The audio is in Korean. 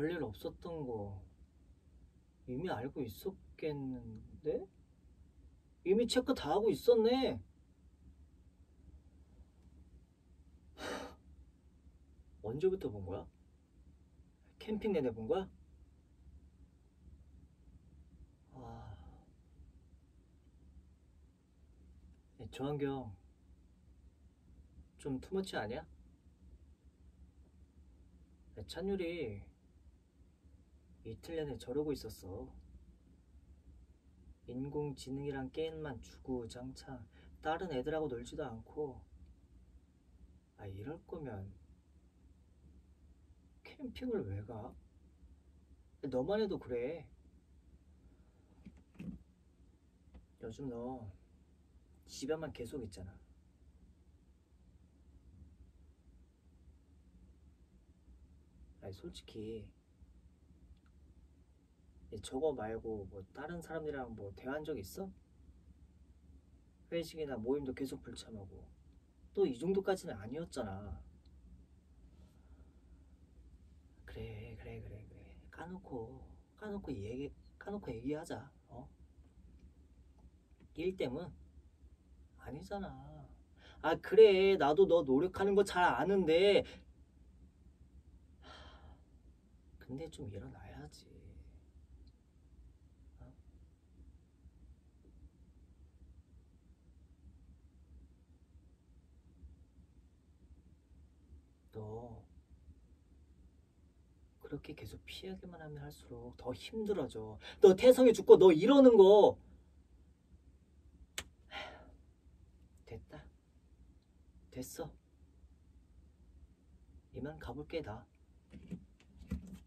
별일 없었던 거 이미 알고 있었겠는데? 이미 체크 다 하고 있었네. 언제부터 본 거야? 캠핑 내내 본 거야? 아, 야, 조한경 좀 투머치 아니야? 야, 찬율이 이틀 내내 저러고 있었어. 인공지능이랑 게임만 주구장창 다른 애들하고 놀지도 않고 아 이럴 거면 캠핑을 왜 가? 너만 해도 그래. 요즘 너 집에만 계속 있잖아. 아니 솔직히 이 저거 말고 뭐 다른 사람들이랑 뭐 대화한 적 있어? 회식이나 모임도 계속 불참하고 또 이 정도까지는 아니었잖아. 그래 그래 그래 그래 까놓고 까놓고 얘기 까놓고 얘기하자. 어? 일 때문 아니잖아. 아 그래 나도 너 노력하는 거 잘 아는데 하, 근데 좀 일어나야지. 어? 너 그렇게 계속 피하기만 하면 할수록 더 힘들어져. 너 태성이 죽고 너 이러는 거 됐다. 됐어. 이만 가볼게 나.